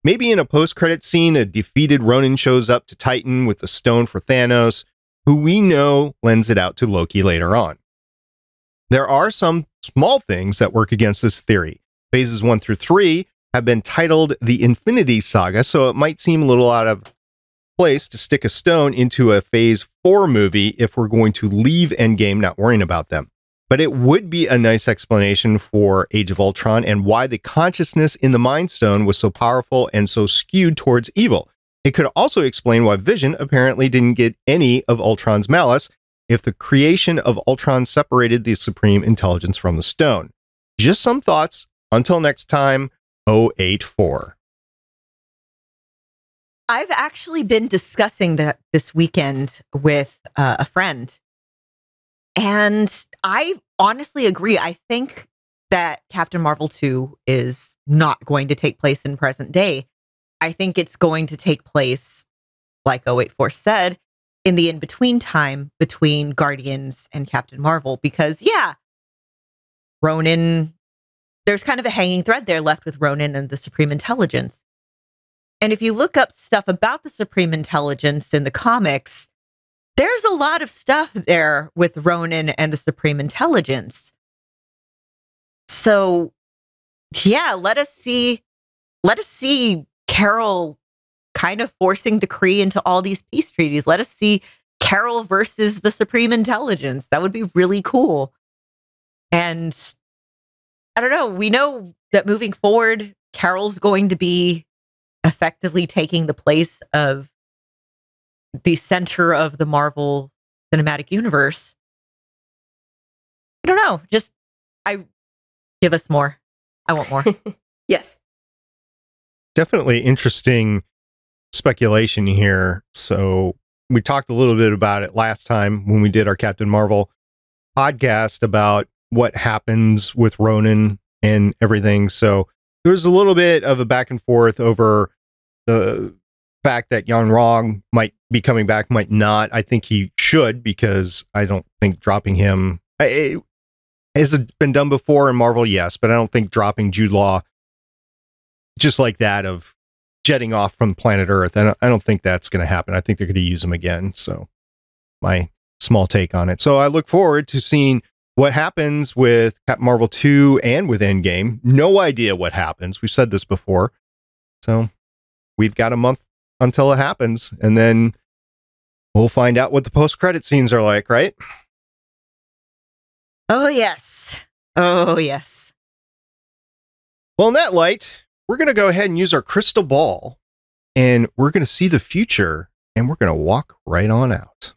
Maybe in a post credit scene, a defeated Ronan shows up to Titan with the stone for Thanos, who we know lends it out to Loki later on. There are some small things that work against this theory. Phases 1 through 3 have been titled the Infinity Saga, so it might seem a little out of place to stick a stone into a Phase 4 movie if we're going to leave Endgame not worrying about them but it would be a nice explanation for Age of Ultron and why the consciousness in the Mind Stone was so powerful and so skewed towards evil. It could also explain why Vision apparently didn't get any of Ultron's malice if the creation of Ultron separated the Supreme Intelligence from the Stone. Just some thoughts. Until next time, 084. I've actually been discussing that this weekend with uh, a friend and I honestly agree. I think that Captain Marvel 2 is not going to take place in present day. I think it's going to take place, like 084 said, in the in between time between Guardians and Captain Marvel. Because, yeah, Ronan, there's kind of a hanging thread there left with Ronan and the Supreme Intelligence. And if you look up stuff about the Supreme Intelligence in the comics, there's a lot of stuff there with Ronan and the Supreme Intelligence. So, yeah, let us see, let us see Carol kind of forcing the Kree into all these peace treaties. Let us see Carol versus the Supreme Intelligence. That would be really cool. And I don't know. We know that moving forward, Carol's going to be effectively taking the place of the center of the Marvel Cinematic Universe. I don't know. Just I give us more. I want more. yes. Definitely interesting speculation here. So we talked a little bit about it last time when we did our Captain Marvel podcast about what happens with Ronan and everything. So there was a little bit of a back and forth over the fact that Yon-Rogg might be coming back, might not. I think he should because I don't think dropping him it, has it been done before in Marvel, yes, but I don't think dropping Jude Law just like that of jetting off from planet Earth. I don't, I don't think that's going to happen. I think they're going to use him again. So my small take on it. So I look forward to seeing what happens with Captain Marvel 2 and with Endgame. No idea what happens. We've said this before. So we've got a month until it happens. And then we'll find out what the post credit scenes are like, right? Oh, yes. Oh, yes. Well, in that light, we're going to go ahead and use our crystal ball and we're going to see the future and we're going to walk right on out.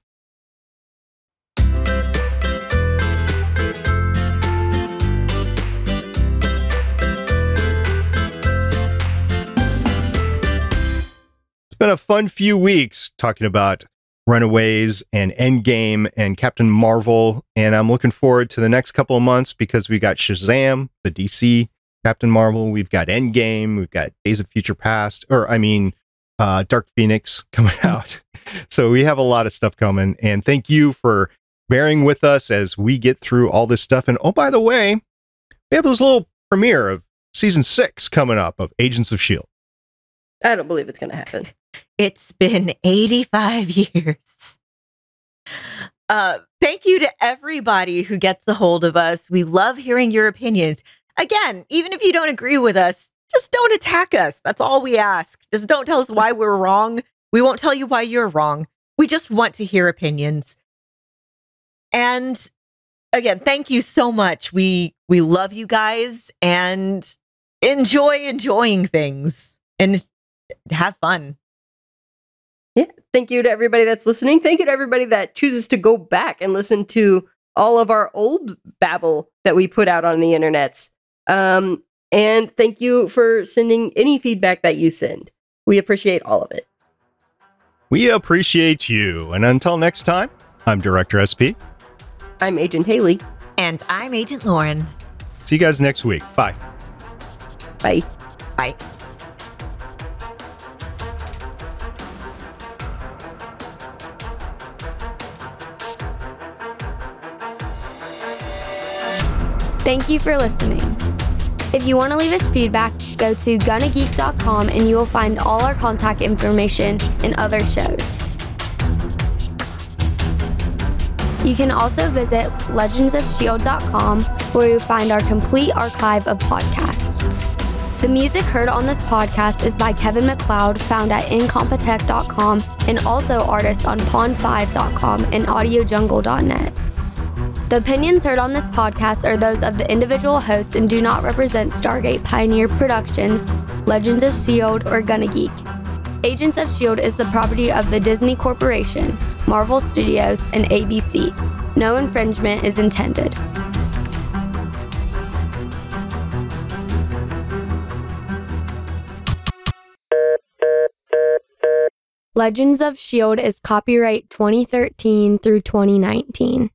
It's been a fun few weeks talking about Runaways and Endgame and Captain Marvel. And I'm looking forward to the next couple of months because we got Shazam, the DC Captain Marvel. We've got Endgame. We've got Days of Future Past, or I mean, uh, Dark Phoenix coming out. so we have a lot of stuff coming. And thank you for bearing with us as we get through all this stuff. And oh, by the way, we have this little premiere of season six coming up of Agents of S.H.I.E.L.D. I don't believe it's going to happen. It's been 85 years. Uh, thank you to everybody who gets a hold of us. We love hearing your opinions. Again, even if you don't agree with us, just don't attack us. That's all we ask. Just don't tell us why we're wrong. We won't tell you why you're wrong. We just want to hear opinions. And again, thank you so much. We we love you guys and enjoy enjoying things and have fun. Yeah. Thank you to everybody that's listening. Thank you to everybody that chooses to go back and listen to all of our old babble that we put out on the internets. Um, and thank you for sending any feedback that you send. We appreciate all of it. We appreciate you. And until next time, I'm Director SP. I'm Agent Haley. And I'm Agent Lauren. See you guys next week. Bye. Bye. Bye. Thank you for listening. If you want to leave us feedback, go to gonnageek.com and you will find all our contact information and other shows. You can also visit legendsofshield.com where you'll find our complete archive of podcasts. The music heard on this podcast is by Kevin MacLeod, found at incompetech.com, and also artists on pond5.com and audiojungle.net. The opinions heard on this podcast are those of the individual hosts and do not represent Stargate Pioneer Productions, Legends of S.H.I.E.L.D., or Gonna Geek. Agents of S.H.I.E.L.D. is the property of the Disney Corporation, Marvel Studios, and ABC. No infringement is intended. Legends of S.H.I.E.L.D. is copyright 2013 through 2019.